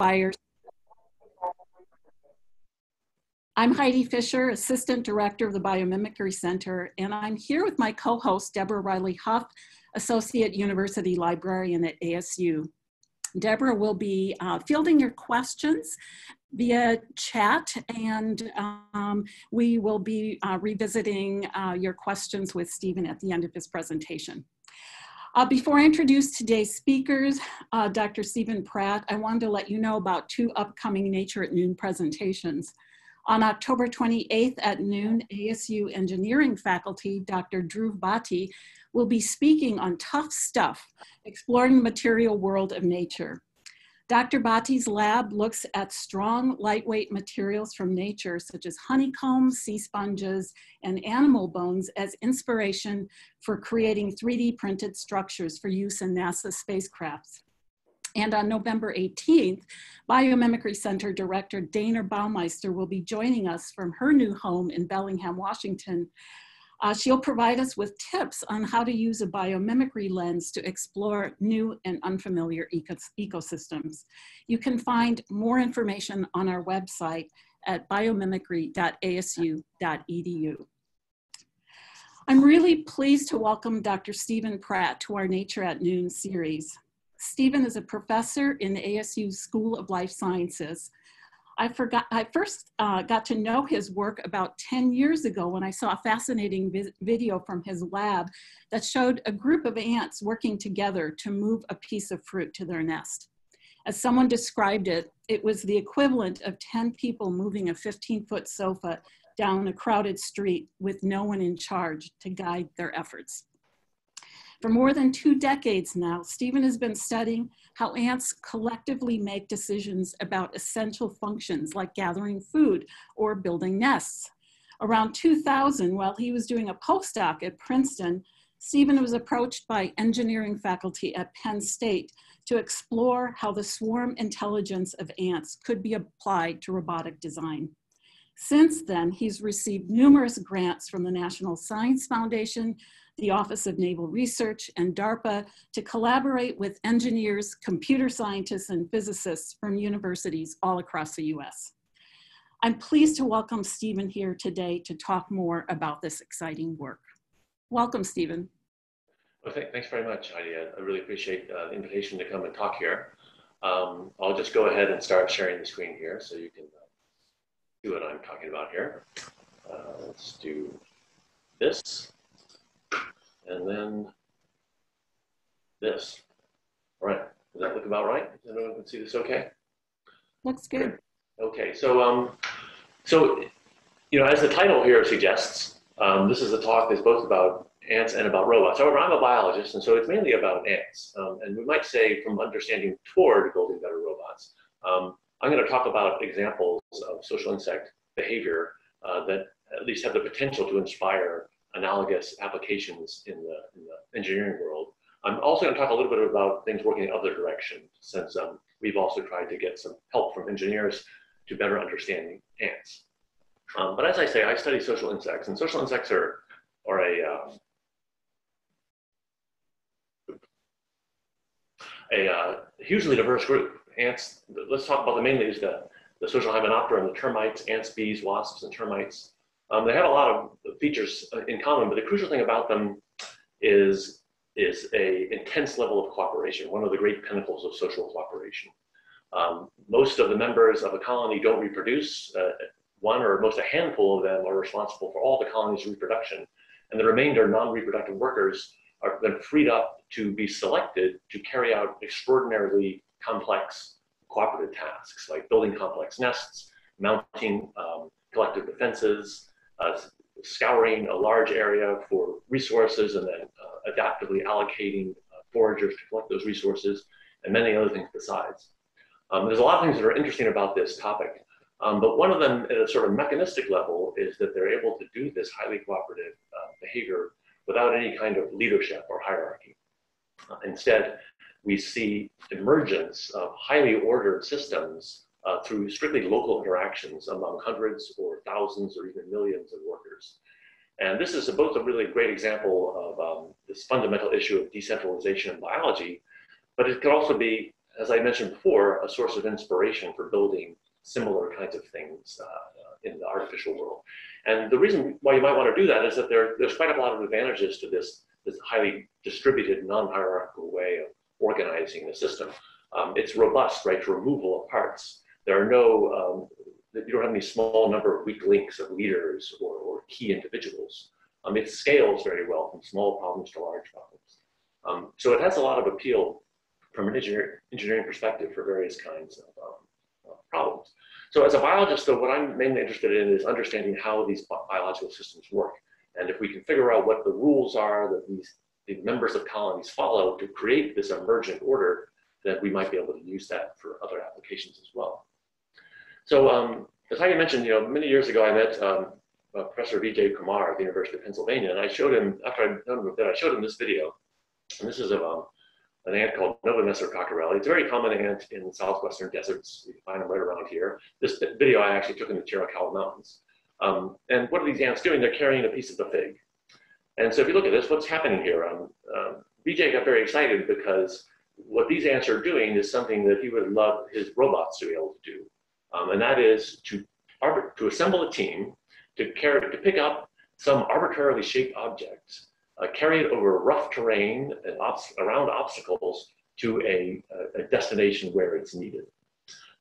inspires. I'm Heidi Fisher, Assistant Director of the Biomimicry Center, and I'm here with my co-host, Deborah Riley Huff, Associate University Librarian at ASU. Deborah will be uh, fielding your questions via chat and um, we will be uh, revisiting uh, your questions with Stephen at the end of his presentation. Uh, before I introduce today's speakers, uh, Dr. Stephen Pratt, I wanted to let you know about two upcoming Nature at Noon presentations. On October 28th at noon, ASU engineering faculty, Dr. Dhruv Bhate, will be speaking on tough stuff, exploring the material world of nature. Dr. Bhate's lab looks at strong, lightweight materials from nature, such as honeycombs, sea sponges, and animal bones as inspiration for creating 3D printed structures for use in NASA spacecrafts. And on November 18th, Biomimicry Center Director Dayna Baumeister will be joining us from her new home in Bellingham, Washington, uh, she'll provide us with tips on how to use a biomimicry lens to explore new and unfamiliar ecos ecosystems. You can find more information on our website at biomimicry.asu.edu. I'm really pleased to welcome Dr. Stephen Pratt to our Nature at Noon series. Stephen is a professor in the ASU School of Life Sciences, I forgot, I first uh, got to know his work about 10 years ago when I saw a fascinating vi video from his lab that showed a group of ants working together to move a piece of fruit to their nest. As someone described it, it was the equivalent of 10 people moving a 15 foot sofa down a crowded street with no one in charge to guide their efforts. For more than two decades now, Stephen has been studying how ants collectively make decisions about essential functions like gathering food or building nests. Around 2000, while he was doing a postdoc at Princeton, Stephen was approached by engineering faculty at Penn State to explore how the swarm intelligence of ants could be applied to robotic design. Since then, he's received numerous grants from the National Science Foundation, the Office of Naval Research, and DARPA to collaborate with engineers, computer scientists, and physicists from universities all across the US. I'm pleased to welcome Stephen here today to talk more about this exciting work. Welcome, Stephen. Well, th thanks very much, Heidi. I really appreciate uh, the invitation to come and talk here. Um, I'll just go ahead and start sharing the screen here so you can uh, see what I'm talking about here. Uh, let's do this and then this. All right, does that look about right? Does anyone can see this okay? Looks good. Okay, so um, so you know, as the title here suggests, um, this is a talk that's both about ants and about robots. However, I'm a biologist, and so it's mainly about ants. Um, and we might say from understanding toward building better robots. Um, I'm going to talk about examples of social insect behavior uh, that at least have the potential to inspire analogous applications in the, in the engineering world. I'm also going to talk a little bit about things working in other directions, since um, we've also tried to get some help from engineers to better understanding ants. Um, but as I say, I study social insects, and social insects are, are a, uh, a uh, hugely diverse group. Ants, let's talk about the mainly is the, the social hymenoptera and the termites, ants, bees, wasps, and termites. Um, they have a lot of features uh, in common, but the crucial thing about them is, is a intense level of cooperation, one of the great pinnacles of social cooperation. Um, most of the members of a colony don't reproduce. Uh, one or most a handful of them are responsible for all the colony's reproduction, and the remainder non-reproductive workers are then freed up to be selected to carry out extraordinarily complex cooperative tasks like building complex nests, mounting um, collective defenses, uh, scouring a large area for resources and then uh, adaptively allocating uh, foragers to collect those resources and many other things besides. Um, there's a lot of things that are interesting about this topic, um, but one of them at a sort of mechanistic level is that they're able to do this highly cooperative uh, behavior without any kind of leadership or hierarchy. Uh, instead, we see emergence of highly ordered systems uh, through strictly local interactions among hundreds or thousands or even millions of workers. And this is both a really great example of um, this fundamental issue of decentralization in biology, but it could also be as I mentioned before, a source of inspiration for building similar kinds of things uh, in the artificial world. And the reason why you might want to do that is that there, there's quite a lot of advantages to this, this highly distributed, non-hierarchical way of organizing the system. Um, it's robust, right, to removal of parts. There are no, um, you don't have any small number of weak links of leaders or, or key individuals. Um, it scales very well from small problems to large problems. Um, so it has a lot of appeal from an engineer, engineering perspective for various kinds of um, problems. So as a biologist, though, what I'm mainly interested in is understanding how these biological systems work. And if we can figure out what the rules are that these the members of colonies follow to create this emergent order, then we might be able to use that for other applications as well. So um, as I mentioned, you know, many years ago, I met um, uh, Professor Vijay Kumar at the University of Pennsylvania, and I showed him, after I'd known him bit, I showed him this video. And this is of um, an ant called Novomessor cockerelli. It's a very common ant in southwestern deserts. You can find them right around here. This video I actually took in the Chiricahua Mountains. Um, and what are these ants doing? They're carrying a piece of the fig. And so if you look at this, what's happening here? Um, um, got very excited because what these ants are doing is something that he would love his robots to be able to do. Um, and that is to, to assemble a team to, carry, to pick up some arbitrarily shaped objects uh, carry it over rough terrain and around obstacles to a, a, destination where it's needed.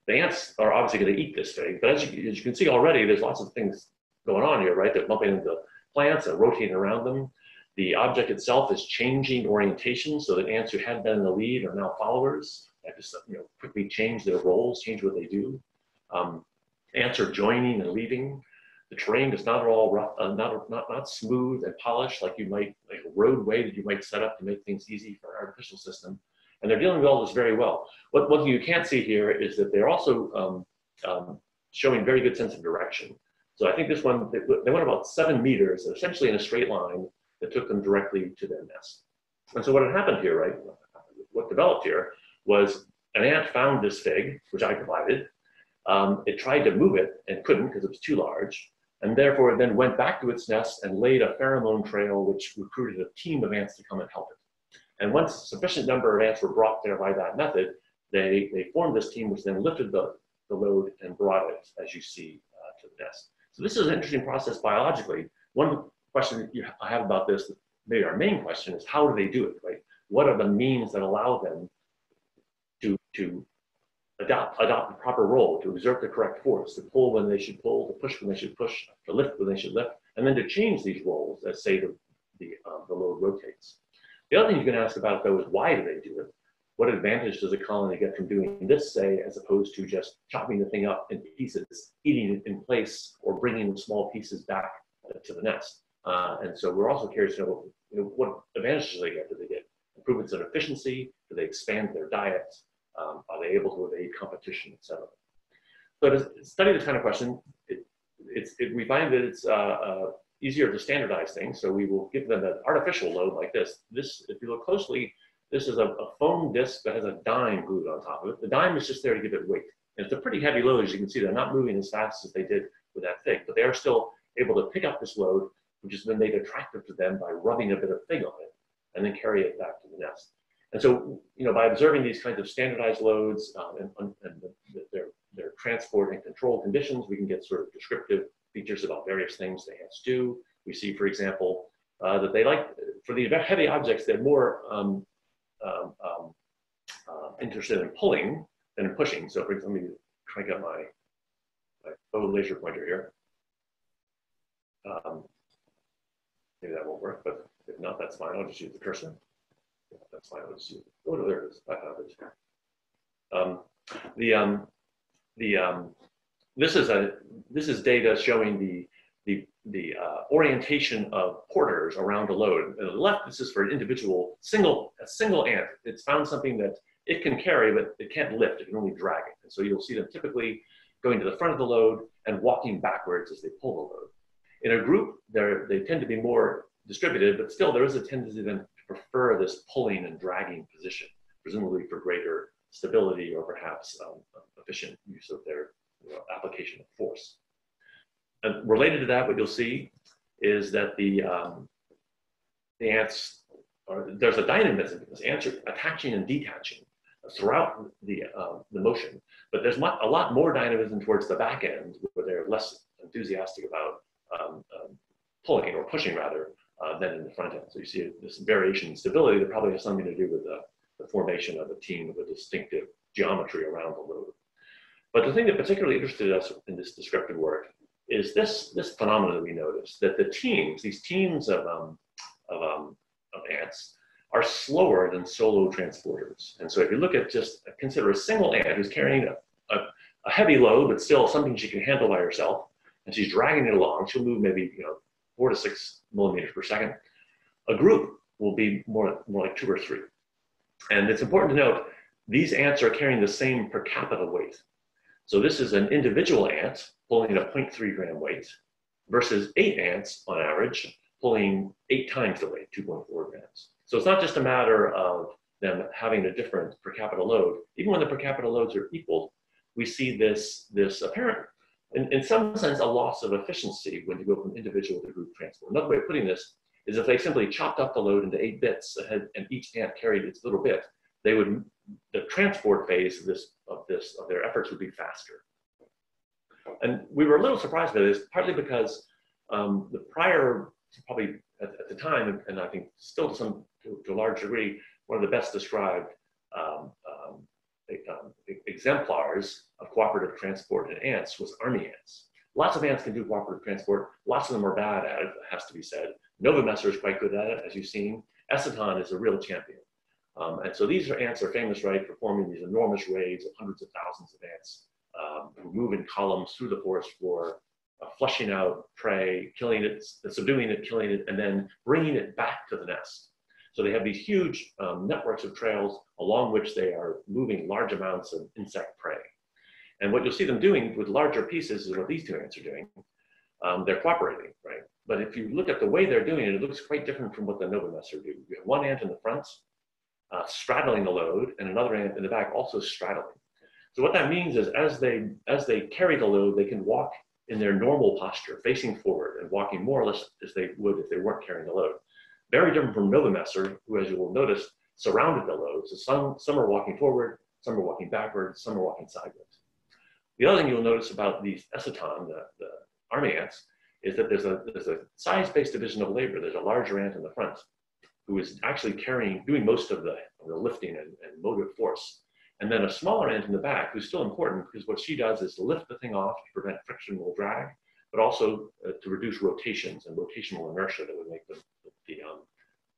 The ants are obviously going to eat this thing, but as you, as you, can see already, there's lots of things going on here, right? They're bumping into plants and rotating around them. The object itself is changing orientation so that ants who had been in the lead are now followers. They to you know, quickly change their roles, change what they do. Um, ants are joining and leaving. The terrain is not at all rough, uh, not, not, not smooth and polished like you might, like a roadway that you might set up to make things easy for an artificial system. And they're dealing with all this very well. What, what you can't see here is that they're also um, um, showing very good sense of direction. So I think this one, they went about seven meters, essentially in a straight line that took them directly to their nest. And so what had happened here, right, what developed here was an ant found this fig, which I provided. Um, it tried to move it and couldn't because it was too large and therefore it then went back to its nest and laid a pheromone trail which recruited a team of ants to come and help it. And once a sufficient number of ants were brought there by that method, they, they formed this team which then lifted the, the load and brought it, as you see, uh, to the nest. So this is an interesting process biologically. One question you, I have about this, maybe our main question is how do they do it, right? What are the means that allow them to, to adopt, adopt the proper role, to exert the correct force, to pull when they should pull, to push when they should push, to lift when they should lift, and then to change these roles as, say, the, the, uh, the load rotates. The other thing you can ask about, though, is why do they do it? What advantage does a colony get from doing this, say, as opposed to just chopping the thing up in pieces, eating it in place, or bringing the small pieces back to the nest? Uh, and so we're also curious to know, you know, what advantages do they get? Do they get improvements in efficiency? Do they expand their diet? Um, are they able to evade competition, et cetera? So to study this kind of question, it, it's, it, we find that it's uh, uh, easier to standardize things. So we will give them an artificial load like this. This, if you look closely, this is a, a foam disc that has a dime glued on top of it. The dime is just there to give it weight. And it's a pretty heavy load, as you can see. They're not moving as fast as they did with that thing, but they are still able to pick up this load, which has been made attractive to them by rubbing a bit of fig on it, and then carry it back to the nest. And so, you know, by observing these kinds of standardized loads um, and, and the, their, their transport and control conditions, we can get sort of descriptive features about various things the ants do. We see, for example, uh, that they like, for the heavy objects, they're more um, um, um, uh, interested in pulling than in pushing. So for example, let me crank up my, my photo laser pointer here. Um, maybe that won't work, but if not, that's fine. I'll just use the cursor. Yeah, that's fine. Let's see. Oh, no, there it is. I have it. Um, the um, the um, this is a this is data showing the the the uh, orientation of porters around a load. And on the left, this is for an individual single a single ant. It's found something that it can carry, but it can't lift. It can only drag it. And so you'll see them typically going to the front of the load and walking backwards as they pull the load. In a group, they tend to be more distributed, but still there is a tendency then prefer this pulling and dragging position, presumably for greater stability or perhaps um, efficient use of their you know, application of force. And related to that, what you'll see is that the, um, the ants, are, there's a dynamism because ants are attaching and detaching. throughout the, uh, the motion. But there's a lot more dynamism towards the back end where they're less enthusiastic about um, um, pulling or pushing rather uh, than in the front end. So you see this variation in stability that probably has something to do with the, the formation of a team with a distinctive geometry around the load. But the thing that particularly interested us in this descriptive work is this, this phenomenon that we noticed, that the teams, these teams of, um, of, um, of ants, are slower than solo transporters. And so if you look at just, consider a single ant who's carrying a, a, a heavy load, but still something she can handle by herself, and she's dragging it along, she'll move maybe, you know, four to six millimeters per second. A group will be more, more like two or three. And it's important to note, these ants are carrying the same per capita weight. So this is an individual ant pulling a 0.3 gram weight versus eight ants on average pulling eight times the weight, 2.4 grams. So it's not just a matter of them having a different per capita load. Even when the per capita loads are equal, we see this, this apparent, in, in some sense, a loss of efficiency when you go from individual to group transport. Another way of putting this is if they simply chopped up the load into eight bits and each ant carried its little bit, they would, the transport phase of this, of this, of their efforts would be faster. And we were a little surprised by this, partly because um, the prior, probably at, at, the time, and I think still to some to, to, a large degree, one of the best described um, um, exemplars of cooperative transport in ants was army ants. Lots of ants can do cooperative transport. Lots of them are bad at it, has to be said. Novomessor is quite good at it, as you've seen. Eciton is a real champion. Um, and so these are ants are famous, right, for forming these enormous raids of hundreds of thousands of ants um, who move in columns through the forest floor, uh, flushing out prey, killing it, subduing it, killing it, and then bringing it back to the nest. So they have these huge um, networks of trails along which they are moving large amounts of insect prey. And what you'll see them doing with larger pieces is what these two ants are doing. Um, they're cooperating, right? But if you look at the way they're doing it, it looks quite different from what the Novomessor do. You have one ant in the front, uh, straddling the load, and another ant in the back also straddling. So what that means is as they, as they carry the load, they can walk in their normal posture, facing forward and walking more or less as they would if they weren't carrying the load. Very different from Novomessor, who, as you will notice, surrounded the load. So some, some are walking forward, some are walking backwards, some are walking sideways. The other thing you'll notice about these Eciton, the, the army ants, is that there's a, there's a size-based division of labor. There's a larger ant in the front who is actually carrying, doing most of the, the lifting and, and motive force and then a smaller ant in the back who's still important because what she does is lift the thing off to prevent frictional drag, but also uh, to reduce rotations and rotational inertia that would make the, the, um,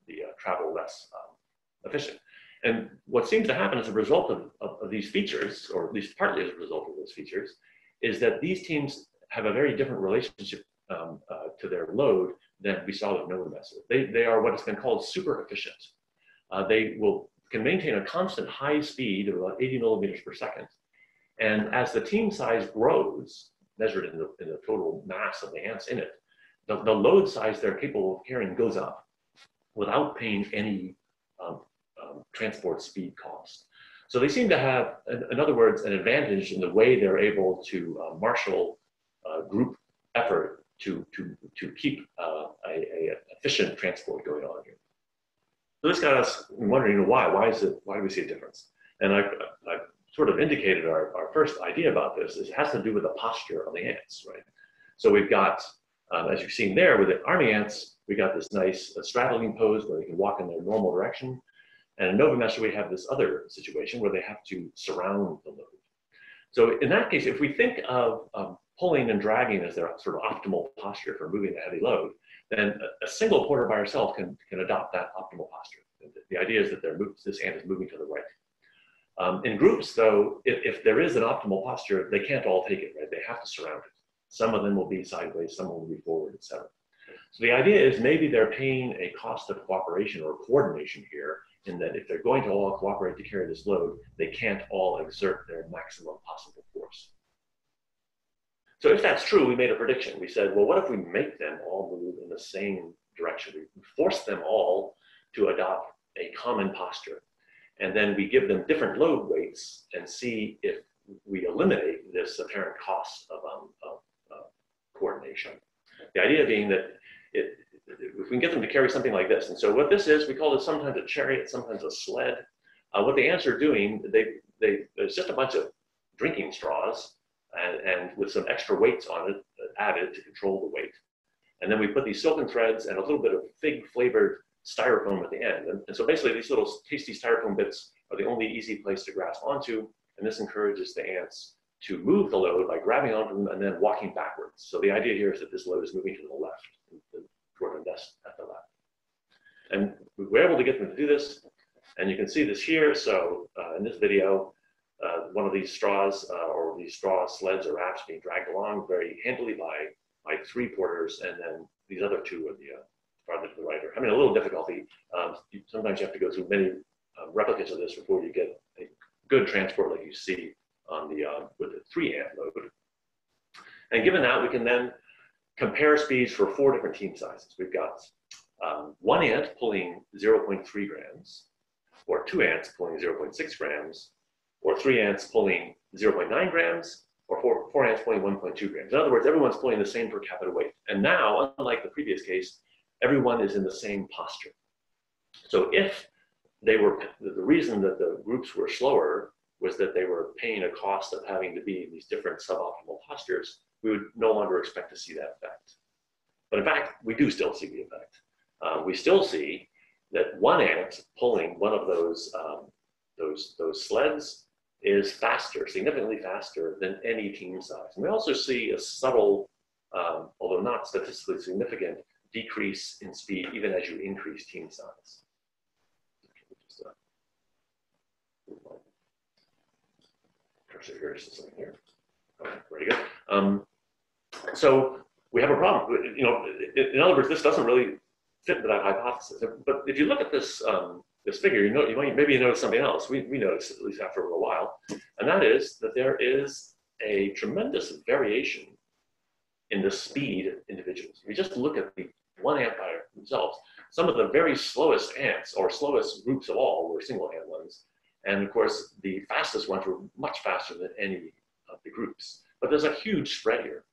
the uh, travel less um, efficient. And what seems to happen as a result of, of, of, these features, or at least partly as a result of those features, is that these teams have a very different relationship um, uh, to their load than we saw with Novomessor. They, they are what has been called super efficient. Uh, they will can maintain a constant high speed of about 80 millimeters per second. And as the team size grows, measured in the, in the total mass of the ants in it, the, the load size they're capable of carrying goes up without paying any um, um, transport speed cost. So they seem to have, in, other words, an advantage in the way they're able to uh, marshal uh, group effort to, to, to keep uh, a, a efficient transport going on here. So this got us wondering, why? Why is it? Why do we see a difference? And I, I sort of indicated our, our first idea about this is it has to do with the posture of the ants, right? So we've got, um, as you've seen there with the army ants, we got this nice uh, straddling pose where they can walk in their normal direction. And in Nova Novomessor, we have this other situation where they have to surround the load. So in that case, if we think of um, pulling and dragging as their sort of optimal posture for moving a heavy load, then a, a single porter by herself can, can adopt that optimal posture. The, the idea is that this ant is moving to the right. Um, in groups, though, if, if, there is an optimal posture, they can't all take it, right? They have to surround it. Some of them will be sideways, some will be forward, etc. So the idea is maybe they're paying a cost of cooperation or coordination here, in that if they're going to all cooperate to carry this load, they can't all exert their maximum possible force. So if that's true, we made a prediction. We said, well, what if we make them all move in the same direction? We force them all to adopt a common posture. And then we give them different load weights and see if we eliminate this apparent cost of, um, of coordination. The idea being that it, if we can get them to carry something like this. And so what this is, we call it sometimes a chariot, sometimes a sled. uh, what the ants are doing, they, they, there's just a bunch of drinking straws and, and with some extra weights on it added to control the weight. And then we put these silken threads and a little bit of fig flavored styrofoam at the end. And, and, so basically these little tasty styrofoam bits are the only easy place to grasp onto. And this encourages the ants to move the load by grabbing onto them and then walking backwards. So the idea here is that this load is moving to the left, toward the desk at the left. And we were able to get them to do this. And you can see this here. So uh, in this video, uh, one of these straws uh, or these straw sleds or rafts being dragged along very handily by, by three porters. And then these other two are the uh, farther to the right are having a little difficulty. Um, you, sometimes you have to go through many uh, replicas of this before you get a good transport like you see on the uh, with the three ant load. And given that, we can then compare speeds for four different team sizes. We've got um, one ant pulling 0.3 grams, or two ants pulling 0.6 grams, or three ants pulling 0.9 grams, or four, four ants pulling 1.2 grams. In other words, everyone's pulling the same per capita weight. And now, unlike the previous case, everyone is in the same posture. So if they were, the reason that the groups were slower was that they were paying a cost of having to be in these different suboptimal postures, we would no longer expect to see that effect. But in fact, we do still see the effect. Uh, we still see that one ant pulling one of those, um, those, those sleds is faster, significantly faster than any team size. And we also see a subtle, um, although not statistically significant, decrease in speed even as you increase team size. Cursor here is something here. Okay. Um, so we have a problem. You know, in other words, this doesn't really fit that hypothesis. But if you look at this um, this figure, you know, you might maybe you notice something else. We we noticed at least after a little while, and that is that there is a tremendous variation in the speed of individuals. If you just look at the one ant by themselves, some of the very slowest ants or slowest groups of all were single ant ones. And of course, the fastest ones were much faster than any of the groups. But there's a huge spread here.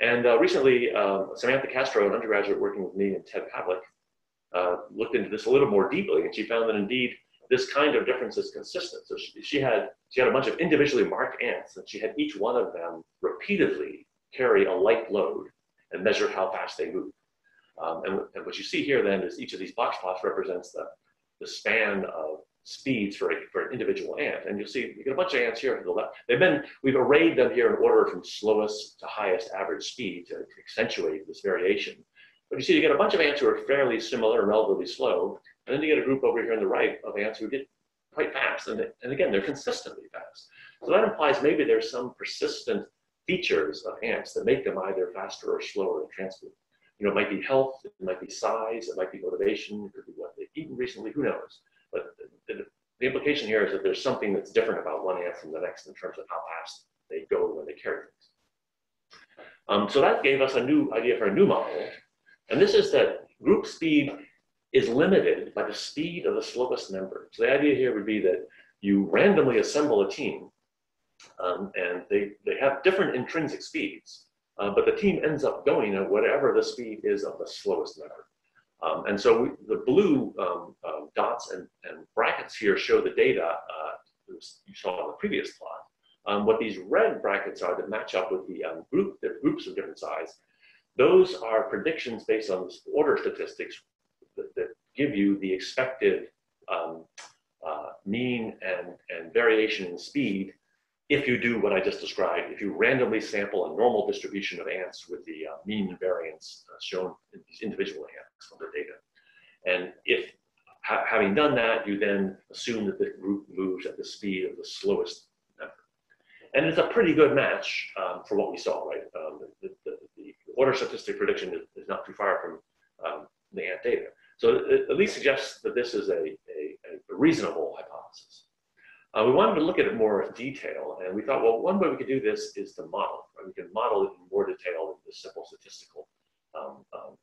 And uh, recently, um, Samantha Castro, an undergraduate working with me and Ted Pavlic, uh, looked into this a little more deeply, and she found that indeed this kind of difference is consistent. So she, she, had she had a bunch of individually marked ants, and she had each one of them repeatedly carry a light load and measure how fast they move. Um, and, and, what you see here then is each of these box plots represents the, the span of speeds for, for an individual ant. And you'll see you get a bunch of ants here to the left. They've been, we've arrayed them here in order from slowest to highest average speed to accentuate this variation. But you see, you get a bunch of ants who are fairly similar and relatively slow. And then you get a group over here on the right of ants who get quite fast. And, and again, they're consistently fast. So that implies maybe there's some persistent features of ants that make them either faster or slower in transport. You know, it might be health, it might be size, it might be motivation, it could be what they've eaten recently, who knows. But the, implication here is that there's something that's different about one ant from the next in terms of how fast they go when they carry things. Um, so that gave us a new idea for a new model. And this is that group speed is limited by the speed of the slowest member. So the idea here would be that you randomly assemble a team um, and they, they have different intrinsic speeds. Uh, but the team ends up going at whatever the speed is of the slowest member. Um, and so we, the blue um, uh, dots and, and, brackets here show the data uh, you saw on the previous plot. Um, what these red brackets are that match up with the um, group, the groups of different size, those are predictions based on the order statistics that, that give you the expected um, uh, mean and, and variation in speed if you do what I just described, if you randomly sample a normal distribution of ants with the uh, mean variance uh, shown in these individual ants from the data. And if, ha having done that, you then assume that the group moves at the speed of the slowest member. And it's a pretty good match um, for what we saw, right? Um, the, the, the, order statistic prediction is, is, not too far from um, the ant data. So it at least suggests that this is a, a, a reasonable hypothesis. Uh, we wanted to look at it more in detail, and we thought, well, one way we could do this is to model. Right? We can model it in more detail than the simple statistical um, um,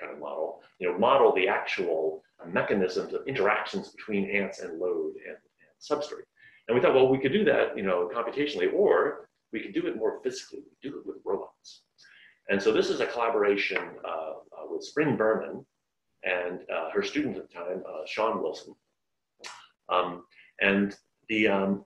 kind of model. You know, model the actual mechanisms of interactions between ants and load and, and substrate. And we thought, well, we could do that, you know, computationally, or we could do it more physically. We do it with robots. And so this is a collaboration uh, uh, with Spring Berman and uh, her student at the time, uh, Sean Wilson, Um, and the, um,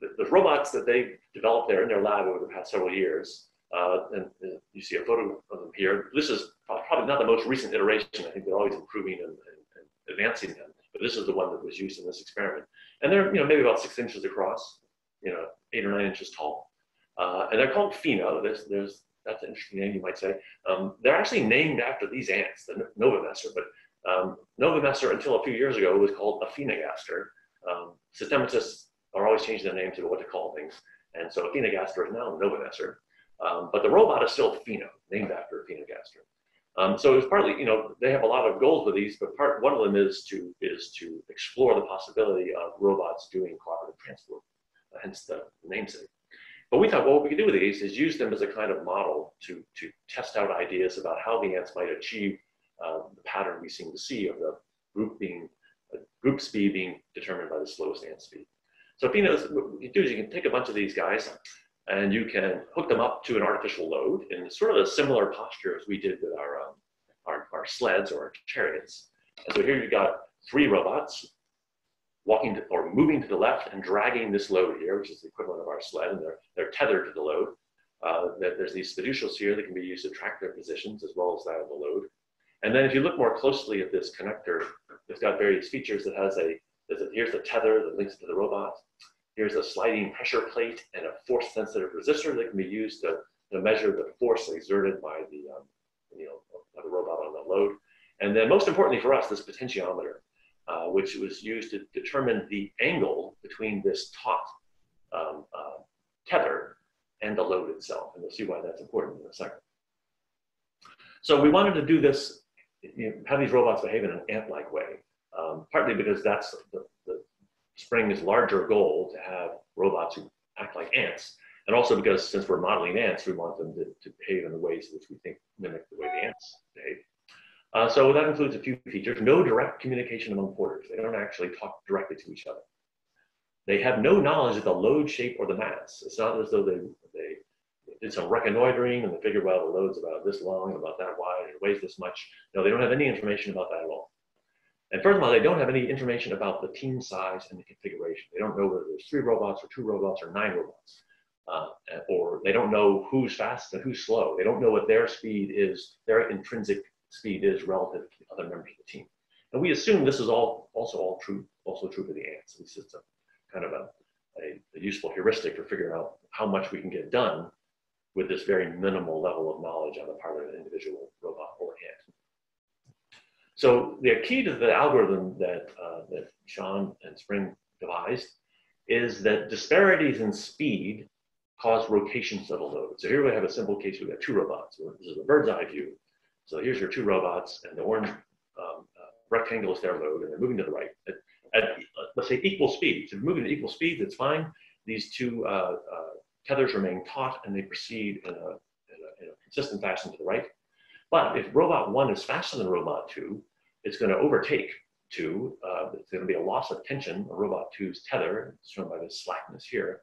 the, the, robots that they developed there in their lab over the past several years, uh, and, you see a photo of them here. This is probably not the most recent iteration. I think they're always improving and, and, and advancing them, but this is the one that was used in this experiment. And they're you know maybe about six inches across, you know, eight or nine inches tall. Uh, and they're called Pheno. There's, there's, that's an interesting name, you might say. Um, they're actually named after these ants, the Novomessor, but um, Novomessor until a few years ago was called Aphaenogaster. Um, systematists are always changing their names to what to call things. And so Aphaenogaster is now Novomessor. Um, but the robot is still Pheno, named after Aphaenogaster. Um, so it's partly, you know, they have a lot of goals with these, but part one of them is to is to explore the possibility of robots doing cooperative transport, hence the namesake. But we thought, well, what we could do with these is use them as a kind of model to, to test out ideas about how the ants might achieve uh, the pattern we seem to see of the group being, uh, group speed being determined by the slowest ant speed. So if you know, what you do is you can take a bunch of these guys and you can hook them up to an artificial load in sort of a similar posture as we did with our, um, our, our sleds or our chariots. And so here you've got three robots walking to, or moving to the left and dragging this load here, which is the equivalent of our sled, and they're, they're tethered to the load. Uh, there's these fiducials here that can be used to track their positions as well as that of the load. And then if you look more closely at this connector, it's got various features. It has a, a here's the tether that links to the robot. Here's a sliding pressure plate and a force sensitive resistor that can be used to, to measure the force exerted by the, um, you know, by the robot on the load. And then most importantly for us, this potentiometer. Uh, which was used to determine the angle between this taut um, uh, tether and the load itself. And you'll see why that's important in a second. So we wanted to do this, you know, have these robots behave in an ant-like way, um, partly because that's the, Spring's larger goal to have robots who act like ants. And also because since we're modeling ants, we want them to, to behave in the ways which we think mimic the way the ants behave. Uh, so that includes a few features. No direct communication among porters. They don't actually talk directly to each other. They have no knowledge of the load shape or the mass. It's not as though they, they did some reconnoitering and they figured, well, the load's about this long, about that wide, and it weighs this much. No, they don't have any information about that at all. And furthermore, they don't have any information about the team size and the configuration. They don't know whether there's three robots or two robots or nine robots. Uh, or they don't know who's fast and who's slow. They don't know what their speed is, their intrinsic speed is relative to the other members of the team. And we assume this is all also all true, also true for the ants. This is a kind of a, a, a useful heuristic for figuring out how much we can get done with this very minimal level of knowledge on the part of an individual. So the key to the algorithm that, uh, that Sean and Spring devised is that disparities in speed cause rotations of a load. So here we have a simple case, we've got two robots. This is a bird's eye view. So here's your two robots, and the orange um, uh, rectangle is their load, and they're moving to the right at, at let's say equal speed. So moving at equal speed, that's fine. These two uh, uh, tethers remain taut, and they proceed in a, in a, in a consistent fashion to the right. But if robot one is faster than robot two, it's going to overtake two. Uh, it's going to be a loss of tension on robot two's tether, shown by this slackness here.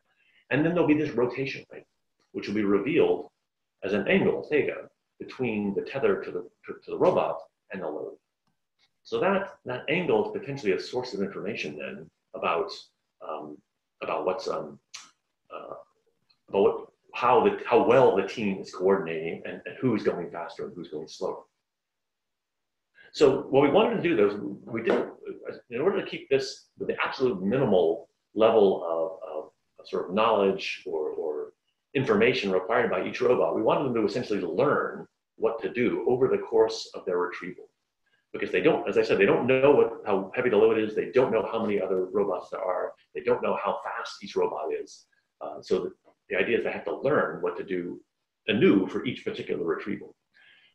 And then there'll be this rotation, rate, which will be revealed as an angle, theta, between the tether to the, to, to the robot and the load. So that, that angle is potentially a source of information then about, um, about what's, um, uh, about what, how, the, how well the team is coordinating and, and who's going faster and who's going slower. So what we wanted to do though, is we did, in order to keep this with the absolute minimal level of, of, of sort of knowledge or, or information required by each robot, we wanted them to essentially learn what to do over the course of their retrieval. Because they don't, as I said, they don't know what, how heavy the load is. They don't know how many other robots there are. They don't know how fast each robot is. Uh, so the, the idea is they have to learn what to do anew for each particular retrieval.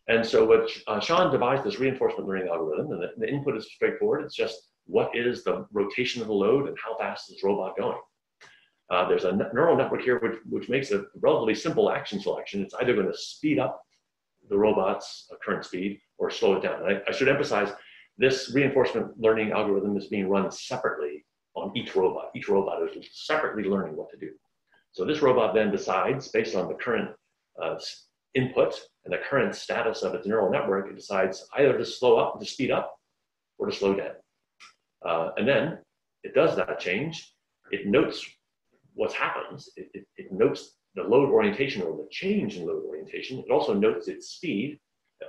And so what uh, Sean devised this reinforcement learning algorithm, and the, the, input is straightforward. It's just what is the rotation of the load and how fast is this robot going? Uh, there's a neural network here which, which makes a relatively simple action selection. It's either going to speed up the robot's current speed or slow it down. I, I, should emphasize this reinforcement learning algorithm is being run separately on each robot. Each robot is separately learning what to do. So this robot then decides, based on the current uh, input and the current status of its neural network, it decides either to slow up, to speed up, or to slow down. Uh, and then it does that change. It notes what happens. It, it, it notes the load orientation or the change in load orientation. It also notes its speed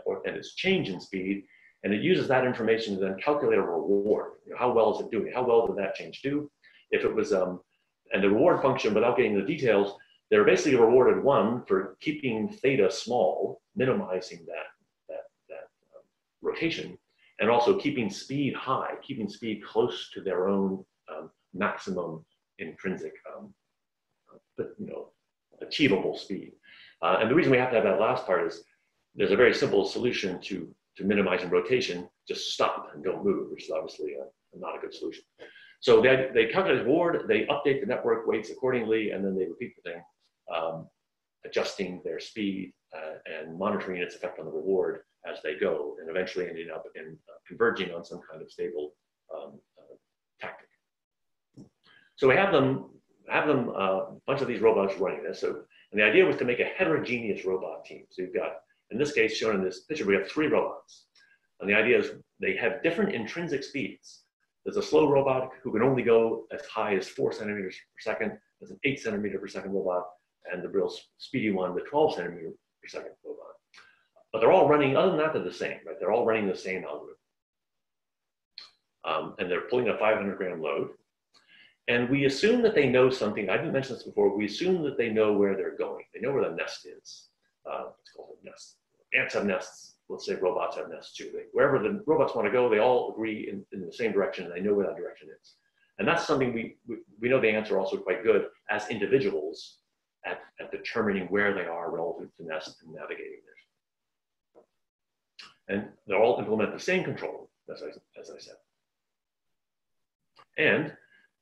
or, and its change in speed. And it uses that information to then calculate a reward. You know, how well is it doing? How well did that change do? If it was, um, and the reward function, without getting the details, they're basically rewarded one for keeping theta small, minimizing that, that, that um, rotation, and also keeping speed high, keeping speed close to their own um, maximum intrinsic, um, but you know, achievable speed. Uh, and the reason we have to have that last part is there's a very simple solution to, to minimizing rotation, just stop and don't move, which is obviously a, not a good solution. So they, they calculate the reward, they update the network weights accordingly, and then they repeat the thing, um, adjusting their speed uh, and monitoring its effect on the reward as they go, and eventually ending up in uh, converging on some kind of stable um, uh, tactic. So we have them, have them, uh, a bunch of these robots running this. So, and the idea was to make a heterogeneous robot team. So you've got, in this case, shown in this picture, we have three robots. And the idea is they have different intrinsic speeds. There's a slow robot who can only go as high as four centimeters per second. There's an eight centimeter per second robot, and the real speedy one, the 12 centimeter per second robot. But they're all running, other than that, they're the same, right? They're all running the same algorithm. Um, and they're pulling a 500 gram load. And we assume that they know something. I didn't mention this before. We assume that they know where they're going. They know where the nest is. Uh, it's called a nest. Ants have nests. Let's say robots have nests too. They, wherever the robots want to go, they all agree in, in the same direction. And they know where that direction is. And that's something we, we, we know the ants are also quite good as individuals at, at determining where they are relative to nest and navigating there. And they all implement the same control, as I, as I said. And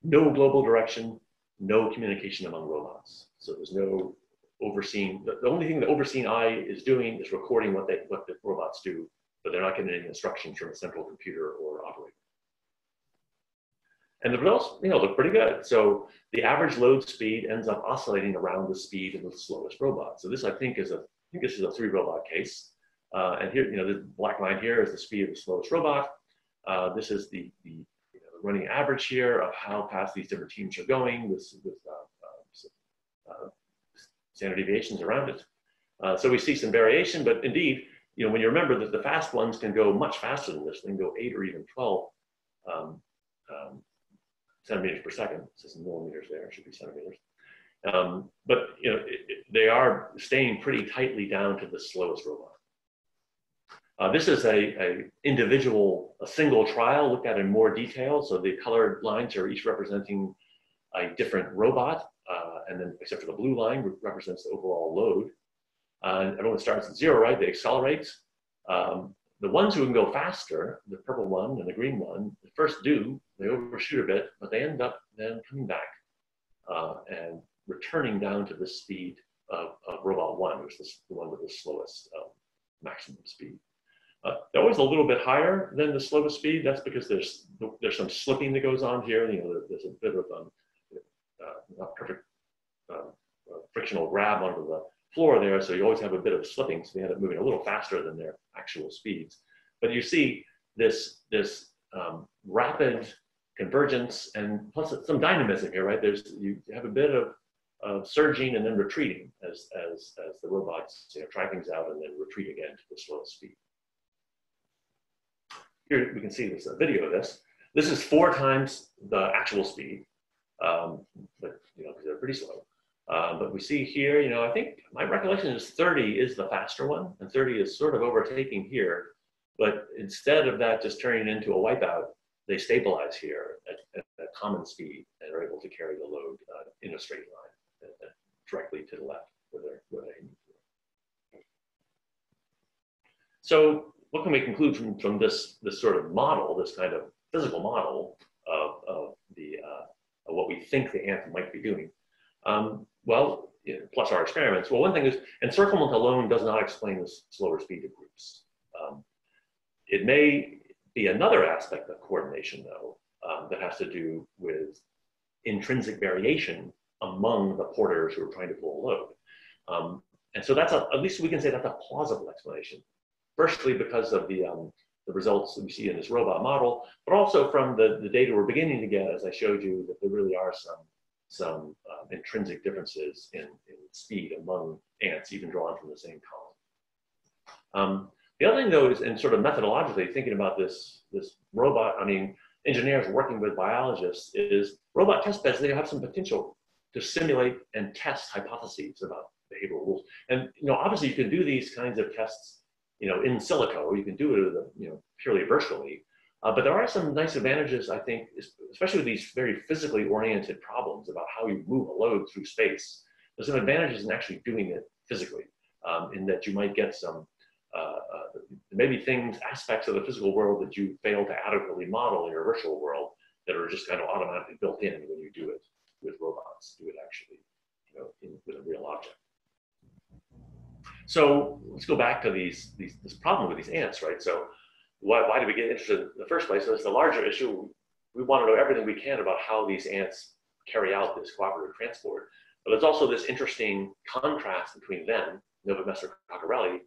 no global direction, no communication among robots. So there's no overseeing, the, the only thing the overseeing eye is doing is recording what, they, what the robots do, but they're not getting any instructions from a central computer or operator. And the results, you know, look pretty good. So the average load speed ends up oscillating around the speed of the slowest robot. So this, I think, is a, I think this is a three robot case. Uh, and here, you know, the black line here is the speed of the slowest robot. Uh, this is the, the running average here of how fast these different teams are going with, with uh, uh, uh, standard deviations around it. Uh, so we see some variation, but indeed, you know, when you remember that the fast ones can go much faster than this, they can go eight or even 12 um, um, centimeters per second. This is millimeters there, should be centimeters. Um, but you know, it, it, they are staying pretty tightly down to the slowest robot. Uh, this is a, a, individual, a single trial looked at in more detail. So the colored lines are each representing a different robot, and then except for the blue line represents the overall load. Uh, and everyone starts at zero, right? They accelerate. Um, the ones who can go faster, the purple one and the green one, the first do, they overshoot a bit, but they end up then coming back uh, and returning down to the speed of, of robot one, which is the one with the slowest um, maximum speed. Uh, they're always a little bit higher than the slowest speed. That's because there's there's some slipping that goes on here. You know, there's a bit of um, uh, not perfect frictional grab onto the floor there, so you always have a bit of slipping. So they end up moving a little faster than their actual speeds. But you see this this um, rapid convergence and plus some dynamism here, right? There's you have a bit of of surging and then retreating as as as the robots you know try things out and then retreat again to the slowest speed. Here we can see this a video of this. This is four times the actual speed, um, but you know, because they're pretty slow. Um, but we see here, you know, I think my recollection is 30 is the faster one, and 30 is sort of overtaking here. But instead of that just turning into a wipeout, they stabilize here at, at, at common speed and are able to carry the load uh, in a straight line uh, uh directly to the left where they're, where they So what can we conclude from, from this, this sort of model, this kind of physical model of, of, the, uh, of what we think the ant might be doing? Um, well, plus our experiments. Well, one thing is encirclement alone does not explain the slower speed of groups. Um, it may be another aspect of coordination, though, um, that has to do with intrinsic variation among the porters who are trying to pull a load. Um, and so that's a, at least we can say that's a plausible explanation. Firstly, because of the, um, the results that we see in this robot model, but also from the, the data we're beginning to get, as I showed you, that there really are some, some uh, intrinsic differences in, in speed among ants, even drawn from the same column. Um, the other thing though is, and sort of methodologically thinking about this, this robot, I mean, engineers working with biologists is robot test beds, they have some potential to simulate and test hypotheses about behavioral rules. And, you know, obviously you can do these kinds of tests, you know, in silico, you can do it, you know, purely virtually. Uh, but there are some nice advantages, I think, especially with these very physically oriented problems about how you move a load through space. There's some advantages in actually doing it physically, um, in that you might get some uh, uh, maybe things, aspects of the physical world that you fail to adequately model in your virtual world that are just kind of automatically built in when you do it with robots, do it actually, you know, in, with a real object. So let's go back to these, these this problem with these ants, right? So why, why did we get interested in the first place? So it's the larger issue. We want to know everything we can about how these ants carry out this cooperative transport. But there's also this interesting contrast between them, Novomessor cockerelli,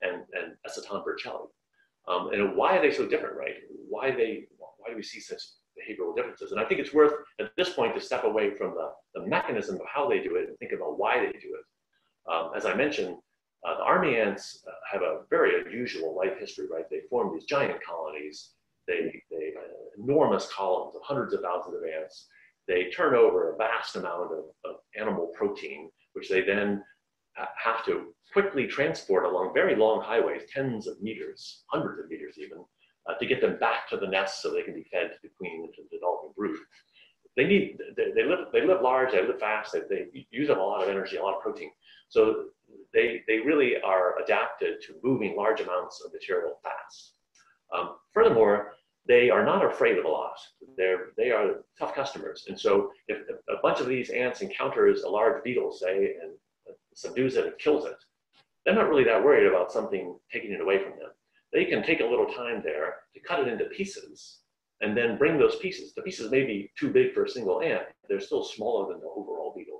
and, and Eciton burchelli. Um, and why are they so different, right? Why they why do we see such behavioral differences? And I think it's worth at this point to step away from the, the mechanism of how they do it and think about why they do it. Um, as I mentioned, uh, the army ants uh, have a very unusual life history, right? They form these giant colonies. They, they uh, enormous columns of hundreds of thousands of ants. They turn over a vast amount of, of animal protein, which they then have to quickly transport along very long highways, tens of meters, hundreds of meters even, uh, to get them back to the nest so they can be fed to the queen and to the developing brood. They need, they, they, live, they live large, they live fast, they, they use up a lot of energy, a lot of protein. So they, they really are adapted to moving large amounts of material fast. Um, furthermore, they are not afraid of a loss. They're, they are tough customers. And so if a bunch of these ants encounters a large beetle, say, and subdues it and kills it, they're not really that worried about something taking it away from them. They can take a little time there to cut it into pieces and then bring those pieces. The pieces may be too big for a single ant, they're still smaller than the overall beetle.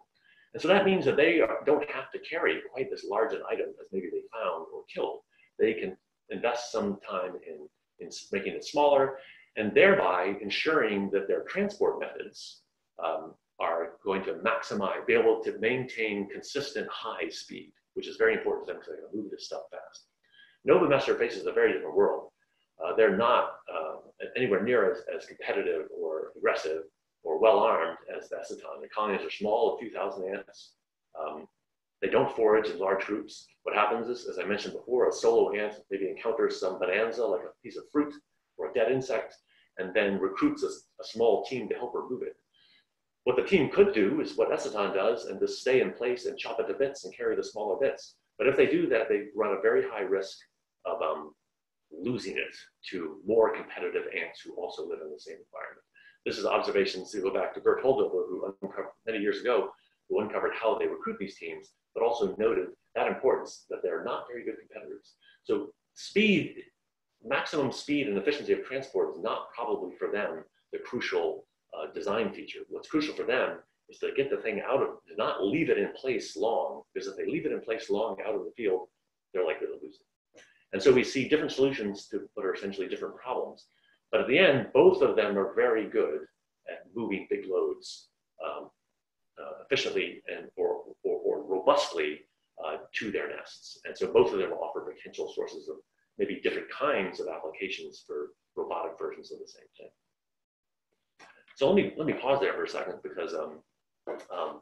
And so that means that they are, don't have to carry quite as large an item as maybe they found or killed. They can invest some time in, in making it smaller and thereby ensuring that their transport methods um, are going to maximize, be able to maintain consistent high speed, which is very important to them because they're going to move this stuff fast. Novomessor faces a very different world. Uh, they're not uh, anywhere near as, as competitive or aggressive or well armed as the Eciton. The colonies are small, a few thousand ants. Um, they don't forage in large groups. What happens is, as I mentioned before, a solo ant maybe encounters some bonanza, like a piece of fruit or a dead insect, and then recruits a, a small team to help her move it. What the team could do is what Eciton does and just stay in place and chop it to bits and carry the smaller bits. But if they do that, they run a very high risk of um, losing it to more competitive ants who also live in the same environment. This is observations to go back to Bert Hölldobler, who uncovered many years ago, who uncovered how they recruit these teams, but also noted that importance that they're not very good competitors. So speed, maximum speed and efficiency of transport is not probably for them the crucial uh, design feature. What's crucial for them is to get the thing out of, to not leave it in place long, because if they leave it in place long out of the field, they're likely to lose it. And so we see different solutions to what are essentially different problems. But at the end, both of them are very good at moving big loads um, uh, efficiently and or, or, or robustly uh, to their nests. And so both of them offer potential sources of maybe different kinds of applications for robotic versions of the same thing. So let me let me pause there for a second because um, um,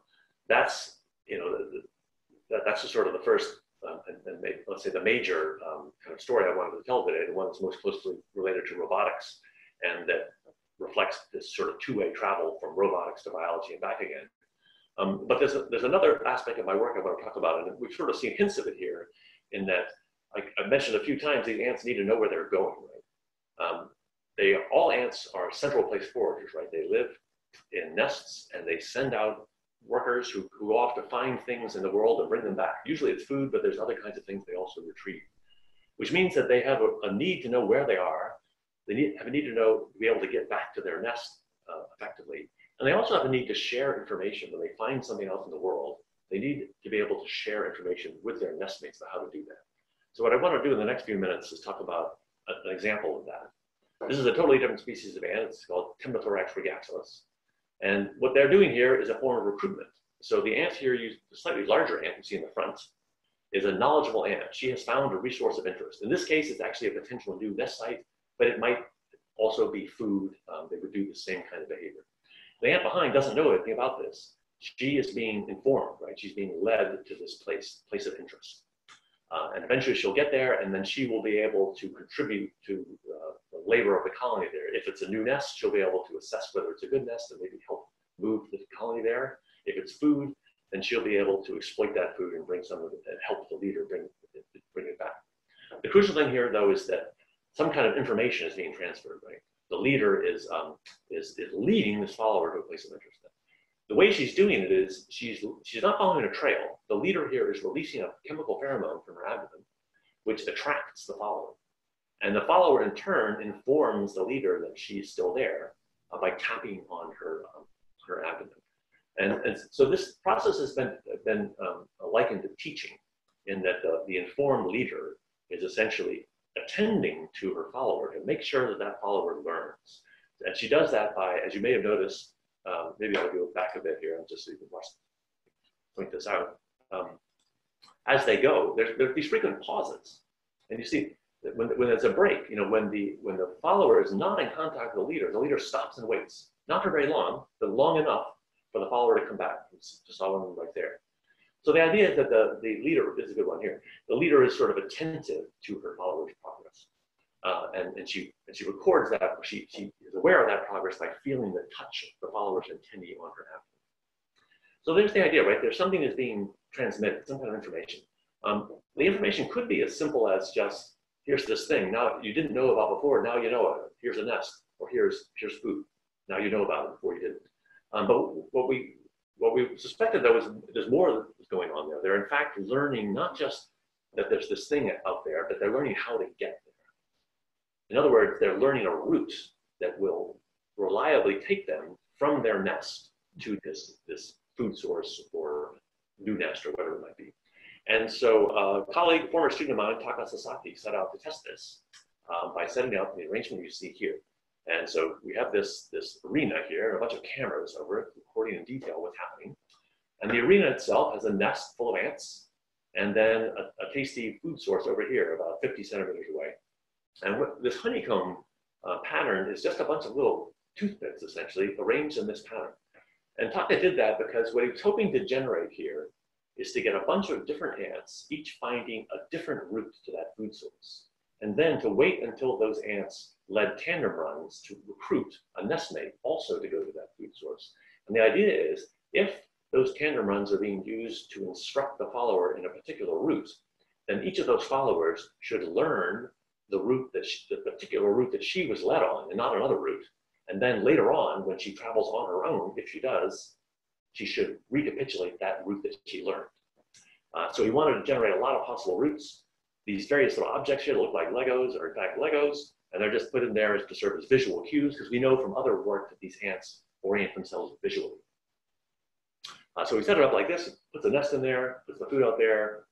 that's you know the, the, that, that's just sort of the first um, and, and let's say the major um, kind of story I wanted to tell today, the one that's most closely related to robotics, and that reflects this sort of two-way travel from robotics to biology and back again. Um, but there's a, there's another aspect of my work I want to talk about, and we've sort of seen hints of it here, in that I, I mentioned a few times these ants need to know where they're going. Right? Um, they all ants are central place foragers, right? They live in nests and they send out workers who, who go off to find things in the world and bring them back. Usually it's food, but there's other kinds of things they also retrieve, which means that they have a, a need to know where they are. They need, have a need to know, to be able to get back to their nest uh, effectively. And they also have a need to share information when they find something else in the world. They need to be able to share information with their nestmates about how to do that. So what I want to do in the next few minutes is talk about an example of that. This is a totally different species of ant. It's called Temnothorax rugatulus. And what they're doing here is a form of recruitment. So the ant here, you, the slightly larger ant you see in the front, is a knowledgeable ant. She has found a resource of interest. In this case, it's actually a potential new nest site, but it might also be food. Um, they would do the same kind of behavior. The ant behind doesn't know anything about this. She is being informed, right? She's being led to this place, place of interest. Uh, and eventually she'll get there and then she will be able to contribute to uh, the labor of the colony there. If it's a new nest, she'll be able to assess whether it's a good nest and maybe help move the colony there. If it's food, then she'll be able to exploit that food and bring some of it and help the leader bring, bring it back. The crucial thing here though is that some kind of information is being transferred, right? The leader is, um, is, is leading this follower to a place of interest. The way she's doing it is she's, she's not following a trail. The leader here is releasing a chemical pheromone from her abdomen, which attracts the follower. And the follower in turn informs the leader that she's still there uh, by tapping on her, um, her abdomen. And, and, so this process has been, been um, likened to teaching in that the, the informed leader is essentially attending to her follower to make sure that that follower learns. And she does that by, as you may have noticed, um, maybe I'll go back a bit here and just so you can watch, point this out. Um, as they go, there's, there's these frequent pauses. And you see, when, when there's a break, you know, when the, when the follower is not in contact with the leader, the leader stops and waits. Not for very long, but long enough for the follower to come back. Just saw one right there. So the idea is that the, the leader, is a good one here, the leader is sort of attentive to her follower's progress. Uh, and, and, she, and she records that, she, she aware of that progress by feeling the touch of the follower's antennae on her abdomen. So there's the idea, right? There's something that's being transmitted, some kind of information. Um, the information could be as simple as just, here's this thing, now you didn't know about before, now you know it. Here's a nest, or here's, here's food. Now you know about it before you didn't. Um, but what we, what we suspected though is there's more that's going on there. They're in fact learning not just that there's this thing out there, but they're learning how to get there. In other words, they're learning a route that will reliably take them from their nest to this, this food source or new nest or whatever it might be. And so a colleague, former student of mine, Taka Sasaki, set out to test this um, by setting up the arrangement you see here. And so we have this, this arena here, and a bunch of cameras over recording in detail what's happening. And the arena itself has a nest full of ants, and then a, a tasty food source over here, about 50 centimeters away. And what, this honeycomb uh, pattern is just a bunch of little toothpicks, essentially, arranged in this pattern. And Taka did that because what he was hoping to generate here is to get a bunch of different ants, each finding a different route to that food source. And then to wait until those ants led tandem runs to recruit a nestmate also to go to that food source. And the idea is if those tandem runs are being used to instruct the follower in a particular route, then each of those followers should learn the route that she, the particular route that she was led on and not another route. And then later on, when she travels on her own, if she does, she should recapitulate that route that she learned. Uh, so he wanted to generate a lot of possible routes. These various little objects here look like Legos or in fact Legos, and they're just put in there to serve as visual cues because we know from other work that these ants orient themselves visually. Uh, so we set it up like this, puts the nest in there, puts the food out there,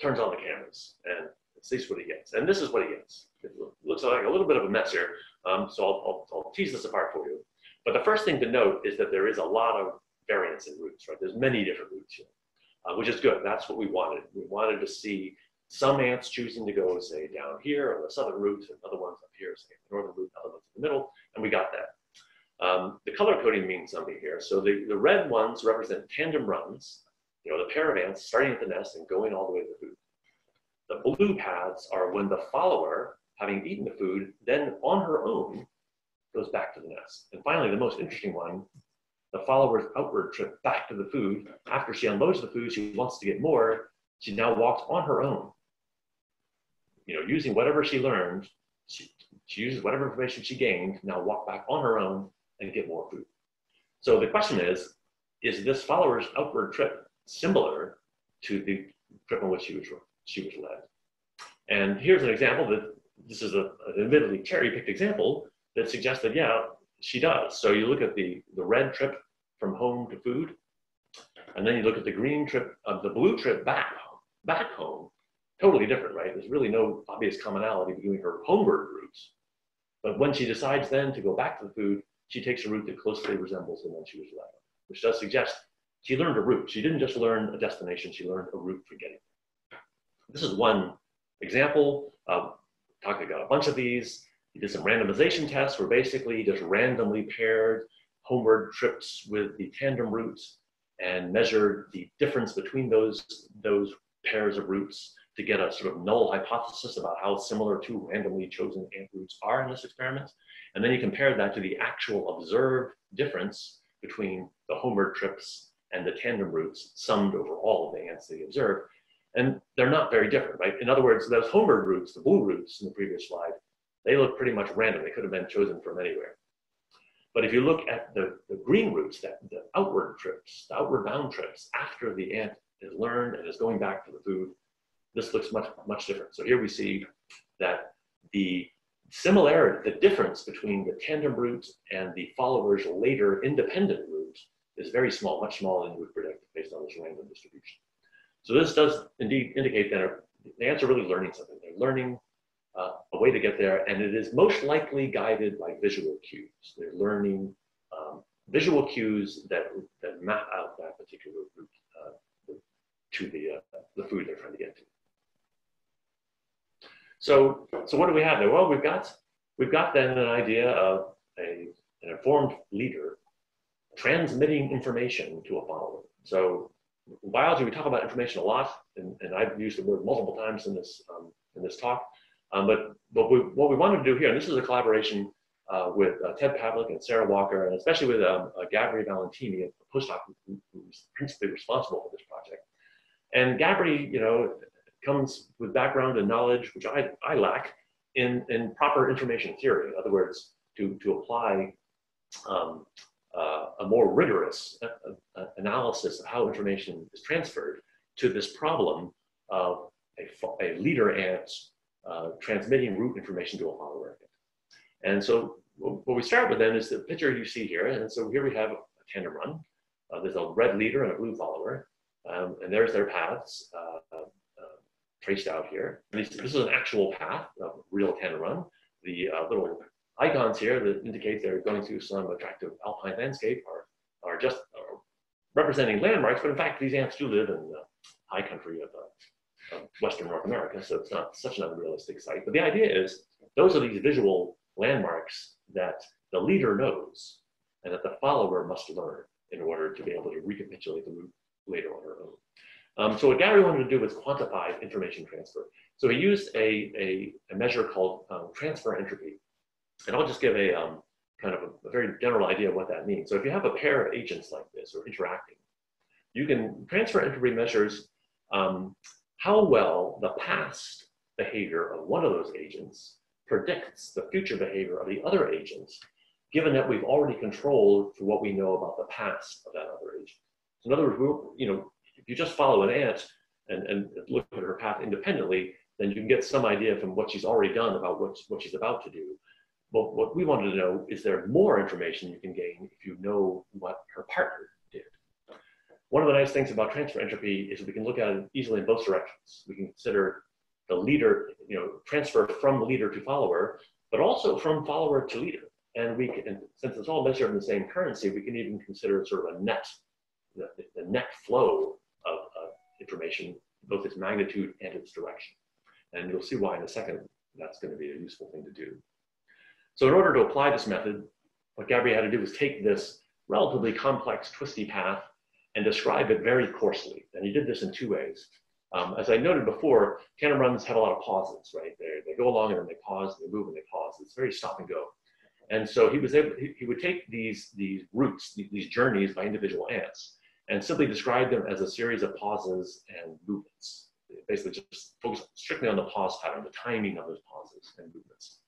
turns on the cameras, and sees what he gets. And this is what he gets. It looks like a little bit of a mess here, um, so I'll, I'll, I'll, tease this apart for you. But the first thing to note is that there is a lot of variance in routes, right? There's many different routes here, uh, which is good. That's what we wanted. We wanted to see some ants choosing to go, say, down here on the southern route, and other ones up here, say, the northern route, other ones in the middle, and we got that. Um, the color coding means something here. So the, the red ones represent tandem runs, you know, the pair of ants starting at the nest and going all the way to the food. The blue paths are when the follower, having eaten the food, then on her own goes back to the nest. And finally, the most interesting one, the follower's outward trip back to the food. After she unloads the food, she wants to get more. She now walks on her own. You know, using whatever she learned, she, she uses whatever information she gained, to now walk back on her own and get more food. So the question is, is this follower's outward trip similar to the trip on which she was she was led. And here's an example that this is a, an admittedly cherry-picked example that suggests that, yeah, she does. So you look at the, the red trip from home to food, and then you look at the green trip, of uh, the blue trip back, back home totally different, right? There's really no obvious commonality between her homeward routes. But when she decides then to go back to the food, she takes a route that closely resembles the one she was led which does suggest she learned a route. She didn't just learn a destination, she learned a route for getting there. This is one example. Uh, Taka got a bunch of these. He did some randomization tests where basically he just randomly paired homeward trips with the tandem routes and measured the difference between those, those pairs of routes to get a sort of null hypothesis about how similar two randomly chosen ant routes are in this experiment. And then he compared that to the actual observed difference between the homeward trips and the tandem routes summed over all of the ants they observed. And they're not very different, right? In other words, those homeward routes, the blue routes in the previous slide, they look pretty much random. They could have been chosen from anywhere. But if you look at the, the green routes, that the outward trips, the outward bound trips, after the ant has learned and is going back to the food, this looks much, much different. So here we see that the similarity, the difference between the tandem routes and the follower's later independent route is very small, much smaller than you would predict based on this random distribution. So this does indeed indicate that the ants are really learning something. They're learning uh, a way to get there, and it is most likely guided by visual cues. They're learning um, visual cues that, that map out that particular route uh, to the, uh, the food they're trying to get to. So, so what do we have there? Well, we've got, we've got then an idea of a, an informed leader transmitting information to a follower. So biology, we talk about information a lot, and, and I've used the word multiple times in this, um, in this talk. Um, but but we, what we wanted to do here, and this is a collaboration uh, with uh, Ted Pavlic and Sarah Walker, and especially with um, uh, Gabri Valentini, a postdoc who, who's principally responsible for this project. And Gabri, you know, comes with background and knowledge, which I, I lack, in, in proper information theory. In other words, to, to apply um, uh, a more rigorous uh, uh, analysis of how information is transferred to this problem of a, a leader ant uh, transmitting route information to a follower. ant. And so what we start with then is the picture you see here. And so here we have a tandem run. Uh, there's a red leader and a blue follower. Um, and there's their paths traced out here. This, this, is an actual path, a real tandem run. The uh, little icons here that indicate they're going through some attractive alpine landscape are, are just representing landmarks, but in fact, these ants do live in the high country of Western North America, so it's not such an unrealistic site. But the idea is those are these visual landmarks that the leader knows and that the follower must learn in order to be able to recapitulate the route later on her own. Um, so what Gabri wanted to do was quantify information transfer. So he used a, a, a measure called um, transfer entropy. And I'll just give a um, kind of a, a, very general idea of what that means. So if you have a pair of agents like this or interacting, you can transfer entropy measures um, how well the past behavior of one of those agents predicts the future behavior of the other agents, given that we've already controlled for what we know about the past of that other agent. So in other words, you know, if you just follow an ant and, and look at her path independently, then you can get some idea from what she's already done about what, what she's about to do. But what we wanted to know is there more information you can gain if you know what her partner did. one of the nice things about transfer entropy is we can look at it easily in both directions. We can consider the leader, you know, transfer from leader to follower, but also from follower to leader. And we can, since it's all measured in the same currency, we can even consider sort of a net, the, the net flow of, of information, both its magnitude and its direction. And you'll see why in a second that's going to be a useful thing to do. So in order to apply this method, what Gabri had to do was take this relatively complex, twisty path and describe it very coarsely. And he did this in two ways. Um, as I noted before, tandem runs have a lot of pauses, right? They, they go along and then they pause, and they move and they pause. It's very stop and go. And so he was able, he, he would take these, these routes, these journeys by individual ants, and simply describe them as a series of pauses and movements. Basically just focus strictly on the pause pattern, the timing of those pauses and movements.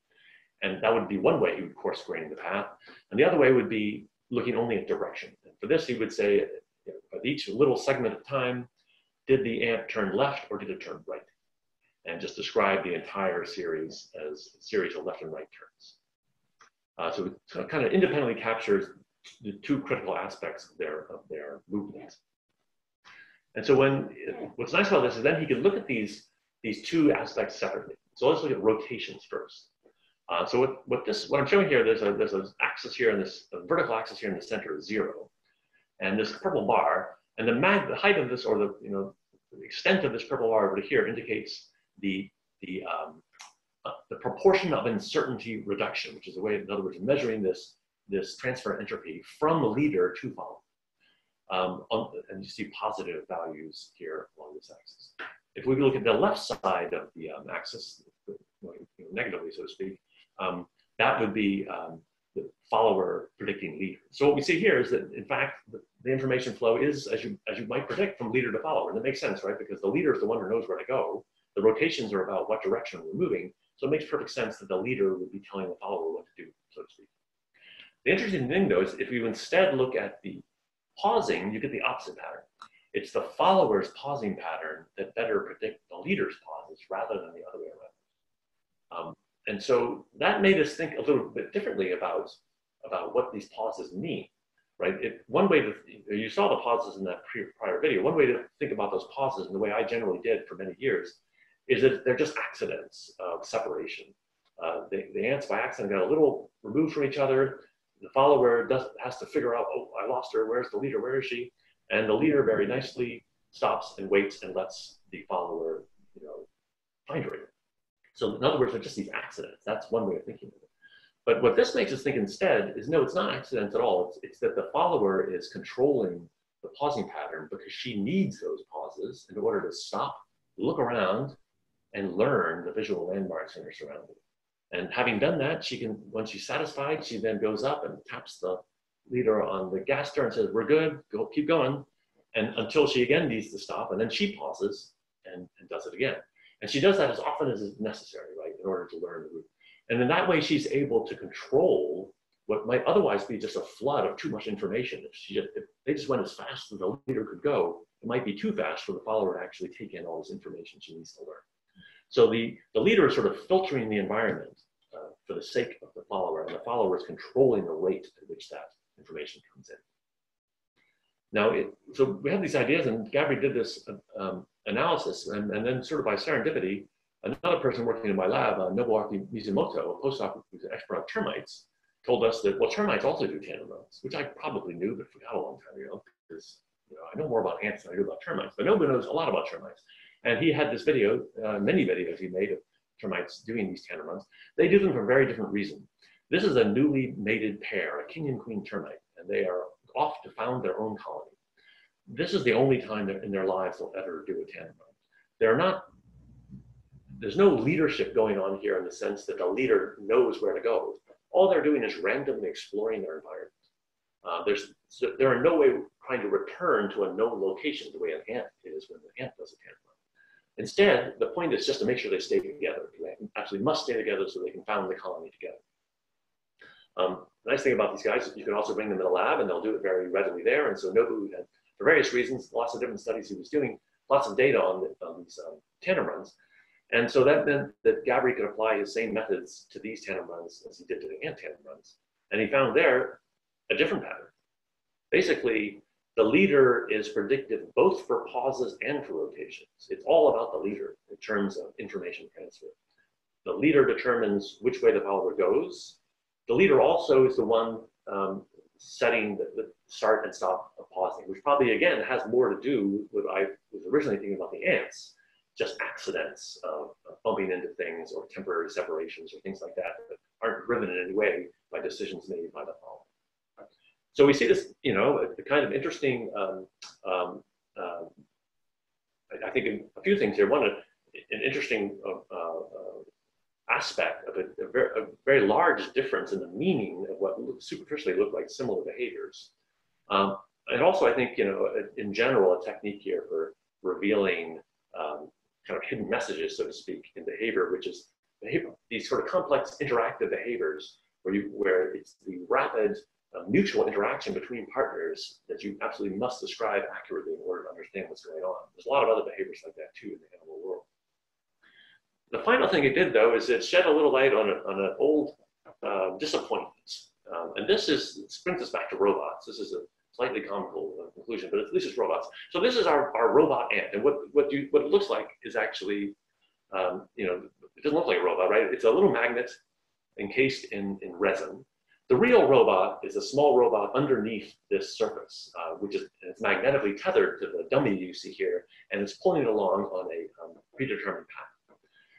And that would be one way he would coarse grain the path. And the other way would be looking only at direction. And for this, he would say at each little segment of time, did the ant turn left or did it turn right? And just describe the entire series as a series of left and right turns. Uh, so it kind of independently captures the two critical aspects of their, of their movement. And so when, what's nice about this is then he can look at these, these two aspects separately. So let's look at rotations first. Uh, so what, what this what I'm showing here, there's a there's an axis here and this vertical axis here in the center is zero, and this purple bar and the mag the height of this or the you know the extent of this purple bar over here indicates the the um, uh, the proportion of uncertainty reduction, which is a way, in other words, measuring this this transfer entropy from leader to follower. Um, on, and you see positive values here along this axis. If we look at the left side of the um, axis, negatively, so to speak, um, that would be um, the follower predicting leader. So what we see here is that, in fact, the, the, information flow is, as you, as you might predict, from leader to follower. And that makes sense, right? Because the leader is the one who knows where to go. The rotations are about what direction we're moving. So it makes perfect sense that the leader would be telling the follower what to do, so to speak. The interesting thing, though, is if you instead look at the pausing, you get the opposite pattern. It's the follower's pausing pattern that better predict the leader's pauses rather than the other way around. Um, and so that made us think a little bit differently about, about what these pauses mean, right? It, one way to, you saw the pauses in that prior video, one way to think about those pauses and the way I generally did for many years is that they're just accidents of separation. Uh, the, the ants by accident got a little removed from each other. The follower does, has to figure out, oh, I lost her, where's the leader, where is she? And the leader very nicely stops and waits and lets the follower, you know, find her. So in other words, they're just these accidents. That's one way of thinking of it. But what this makes us think instead is no, it's not accidents at all. It's, it's that the follower is controlling the pausing pattern because she needs those pauses in order to stop, look around, and learn the visual landmarks in her surroundings. And having done that, she can, once she's satisfied, she then goes up and taps the leader on the gaster and says, we're good, go, keep going. And until she again needs to stop, and then she pauses and, and does it again. And she does that as often as is necessary, right, in order to learn the route. And in that way, she's able to control what might otherwise be just a flood of too much information. If, she just, if they just went as fast as the leader could go, it might be too fast for the follower to actually take in all this information she needs to learn. So the, the leader is sort of filtering the environment uh, for the sake of the follower, and the follower is controlling the rate at which that information comes in. Now, it, so we have these ideas, and Gabri did this um, analysis, and, and then sort of by serendipity, another person working in my lab, uh, Nobuaki Mizumoto, a postdoc who's an expert on termites, told us that, well, termites also do runs, which I probably knew, but forgot a long time ago, because you know, I know more about ants than I do about termites, but nobody knows a lot about termites. And he had this video, uh, many videos he made of termites doing these tandem runs. They do them for a very different reason. This is a newly mated pair, a king and queen termite, and they are off to found their own colony. This is the only time that in their lives they'll ever do a tandem run. They're not, there's no leadership going on here in the sense that the leader knows where to go. All they're doing is randomly exploring their environment. Uh, there's, so they're in no way trying to return to a known location the way an ant is when an ant does a tandem run. Instead, the point is just to make sure they stay together. They actually must stay together so they can found the colony together. Um, the nice thing about these guys is you can also bring them in the lab and they'll do it very readily there. And so Nobu had, for various reasons, lots of different studies he was doing, lots of data on, the, on these um, tandem runs. And so that meant that Gabri could apply his same methods to these tandem runs as he did to the ant tandem runs. And he found there a different pattern. Basically, the leader is predictive both for pauses and for rotations. It's all about the leader in terms of information transfer. The leader determines which way the follower goes. The leader also is the one um, setting the, the, start and stop of pausing, which probably again has more to do with I was originally thinking about the ants, just accidents of, of bumping into things or temporary separations or things like that that aren't driven in any way by decisions made by the follower. So we see this, you know, a, kind of interesting, um, um, uh, I, I, think a few things here. One, an interesting uh, uh, aspect of a, a, very, a, very, large difference in the meaning of what superficially look like similar behaviors. Um, and also, I think, you know, in general, a technique here for revealing um, kind of hidden messages, so to speak, in behavior, which is behavior, these sort of complex interactive behaviors where you where it's the rapid a mutual interaction between partners that you absolutely must describe accurately in order to understand what's going on. There's a lot of other behaviors like that too in the animal world. The final thing it did though is it shed a little light on, a, on an old uh, disappointment. Um, and this is, brings us back to robots. This is a slightly comical uh, conclusion, but at least it's robots. So this is our, our robot ant. And what, what, you, what it looks like is actually um, you know, it doesn't look like a robot, right? It's a little magnet encased in, in resin. The real robot is a small robot underneath this surface, uh, which is it's magnetically tethered to the dummy you see here, and it's pulling it along on a um, predetermined path.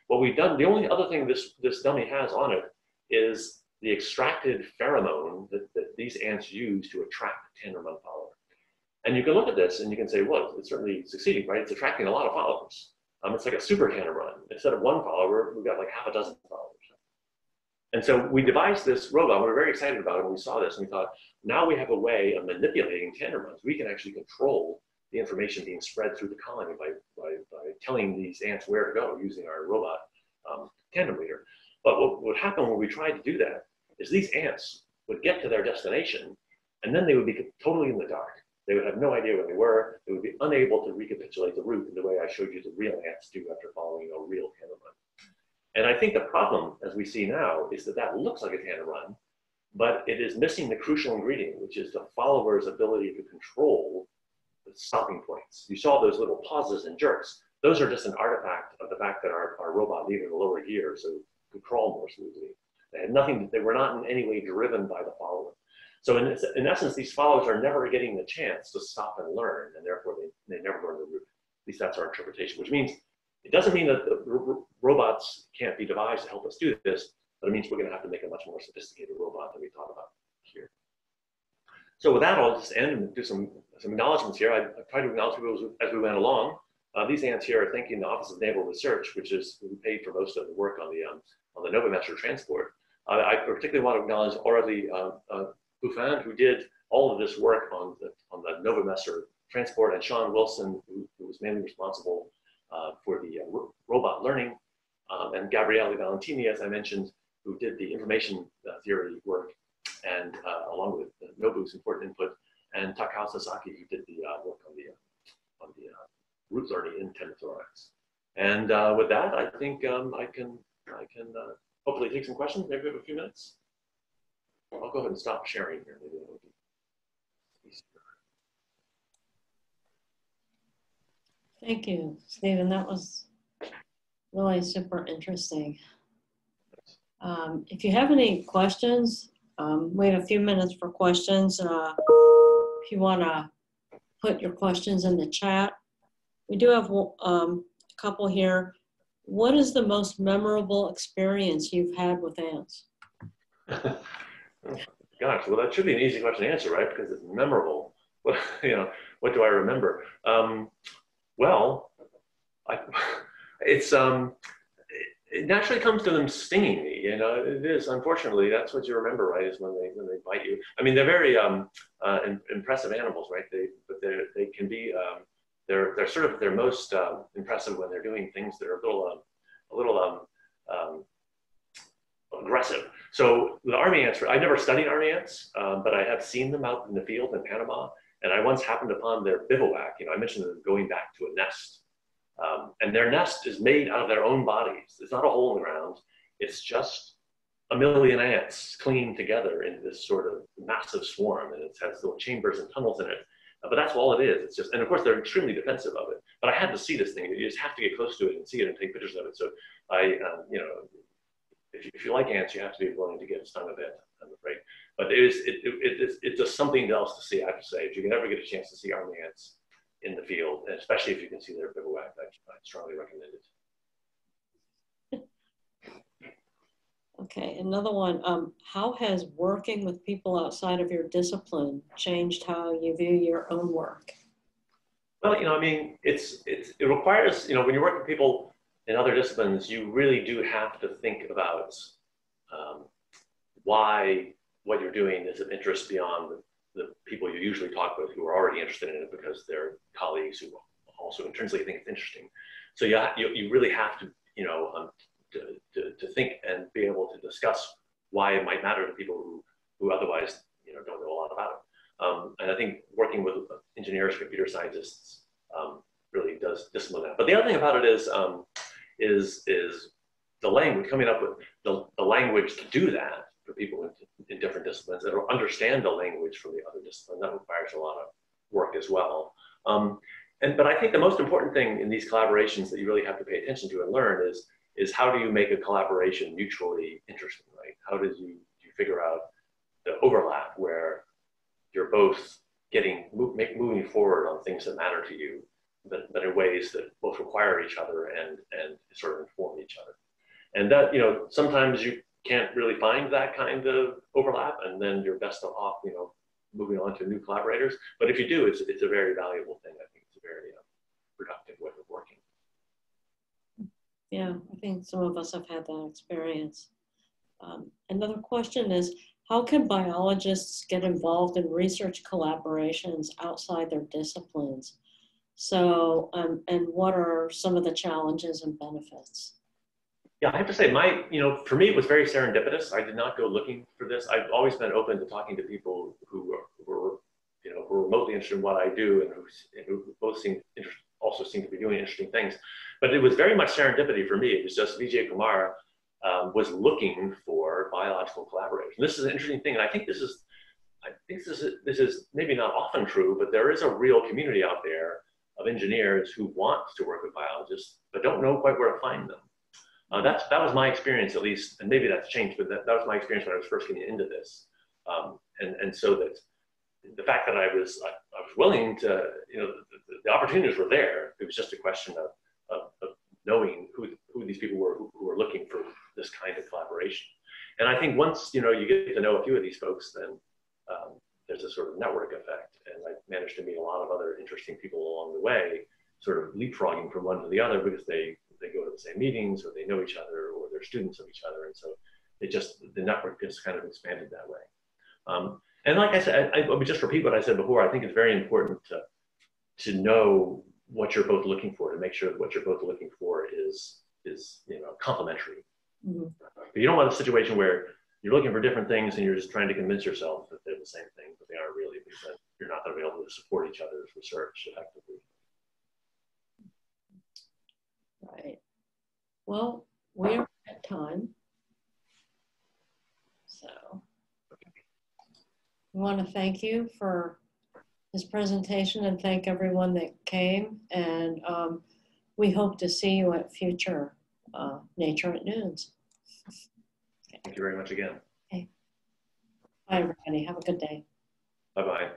What we've done, the only other thing this, this dummy has on it is the extracted pheromone that, that these ants use to attract a tandem run follower. And you can look at this and you can say, well, it's certainly succeeding, right? It's attracting a lot of followers. Um, it's like a super tandem run. Instead of one follower, we've got like half a dozen followers. And so we devised this robot. We were very excited about it when we saw this. And we thought, now we have a way of manipulating tandem runs. We can actually control the information being spread through the colony by telling these ants where to go using our robot um, tandem. But what would happen when we tried to do that is these ants would get to their destination and then they would be totally in the dark. They would have no idea where they were. They would be unable to recapitulate the route in the way I showed you the real ants do after following a real tandem run. And I think the problem, as we see now, is that that looks like a tandem run, but it is missing the crucial ingredient, which is the follower's ability to control the stopping points. You saw those little pauses and jerks. Those are just an artifact of the fact that our, our robot needed a lower gear so could crawl more smoothly. They had nothing, they were not in any way driven by the follower. So in, in essence, these followers are never getting the chance to stop and learn, and therefore they, they never learn the route. At least that's our interpretation, which means it doesn't mean that the robots can't be devised to help us do this, but it means we're going to have to make a much more sophisticated robot than we thought about here. So with that, I'll just end and do some, some acknowledgments here. I, I tried to acknowledge people as we went along. Uh, these ants here are thanking the Office of Naval Research, which is who paid for most of the work on the um, on the Novomessor transport. Uh, I particularly want to acknowledge Aurélie uh, uh, Buffin, who did all of this work on the on the Novomessor transport, and Sean Wilson, who, who was mainly responsible uh, for the uh, robot learning, um, and Gabriele Valentini, as I mentioned, who did the information theory work, and along with Nobu's important input, and Takao Sasaki, who did the work on the on the route learning in Temnothorax. And with that, I think um, I can I can hopefully take some questions. Maybe we have a few minutes. I'll go ahead and stop sharing here. Thank you, Stephen. That was really super interesting. Um, if you have any questions, um, we have a few minutes for questions. Uh, if you want to put your questions in the chat, we do have um, a couple here. What is the most memorable experience you've had with ants? Gosh, well, that should be an easy question to answer, right? Because it's memorable. What, you know, what do I remember? Um, well, I, it's um, it naturally comes to them stinging me. You know, it is. Unfortunately, that's what you remember, right? Is when they when they bite you. I mean, they're very um, uh, impressive animals, right? They but they they can be um, they're they're sort of they're most um, impressive when they're doing things that are a little um, a little um, um, aggressive. So the army ants, I never studied army ants, um, but I have seen them out in the field in Panama, and I once happened upon their bivouac. You know, I mentioned them going back to a nest. Um, and their nest is made out of their own bodies. It's not a hole in the ground. It's just a million ants clinging together in this sort of massive swarm. And it has little chambers and tunnels in it. But that's all it is. It's just, and of course, they're extremely defensive of it. But I had to see this thing. You just have to get close to it and see it and take pictures of it. So I, um, you know, if you, if you like ants, you have to be willing to get stung a bit, I'm afraid. But it is, it, it, it's, it's just something else to see, I have to say. If you can ever get a chance to see army ants in the field, and especially if you can see their bivouac, I, I strongly recommend it. Okay, another one. Um, how has working with people outside of your discipline changed how you view your own work? Well, you know, I mean, it's, it's it requires, you know, when you work with people in other disciplines, you really do have to think about um, why what you're doing is of interest beyond the, the, people you usually talk with who are already interested in it because they're colleagues who also intrinsically think it's interesting. So you, you, you really have to, you know, um, to, to, think and be able to discuss why it might matter to people who, who otherwise, you know, don't know a lot about it. Um, and I think working with engineers, computer scientists um, really does discipline that. But the other thing about it is, um, is, is the language, coming up with the, the language to do that for people in, in different disciplines that will understand the language from the other discipline. That requires a lot of work as well. Um, and but I think the most important thing in these collaborations that you really have to pay attention to and learn is is how do you make a collaboration mutually interesting, right? How does you you figure out the overlap where you're both getting move, moving forward on things that matter to you, but, but in ways that both require each other and and sort of inform each other. And that you know sometimes you can't really find that kind of overlap, and then you're best off you know moving on to new collaborators. But if you do, it's it's a very valuable thing. I think it's a very uh, productive way of working. Yeah, I think some of us have had that experience. Um, another question is, how can biologists get involved in research collaborations outside their disciplines? So, um, and what are some of the challenges and benefits? Yeah, I have to say, my, you know, for me, it was very serendipitous. I did not go looking for this. I've always been open to talking to people who were, you know, who are remotely interested in what I do and who, and who both seem also seem to be doing interesting things. But it was very much serendipity for me. It was just Vijay Kumar um, was looking for biological collaborators. And this is an interesting thing, and I think this is, I think this is this is maybe not often true, but there is a real community out there of engineers who want to work with biologists but don't know quite where to find them. Uh, that's that was my experience at least, and maybe that's changed, but that, that was my experience when I was first getting into this. Um, and and so that the fact that I was I, I was willing to, you know, the, the, opportunities were there. It was just a question of, of, of knowing who who these people were who, who, were looking for this kind of collaboration. And I think once you know you get to know a few of these folks, then um, there's a sort of network effect. And I managed to meet a lot of other interesting people along the way, sort of leapfrogging from one to the other because they they go to the same meetings or they know each other or they're students of each other. And so it just the network just kind of expanded that way. Um, and like I said, I, I would just repeat what I said before. I think it's very important to to know what you're both looking for to make sure that what you're both looking for is is you know complementary. Mm-hmm. You don't want a situation where you're looking for different things and you're just trying to convince yourself that they're the same thing, but they aren't really because you're not going to be able to support each other's research effectively. Right. Well, we're at time. So we want to thank you for this presentation and thank everyone that came. And um, we hope to see you at future uh, Nature at Noons. Thank you very much again. Okay. Bye, everybody. Have a good day. Bye-bye.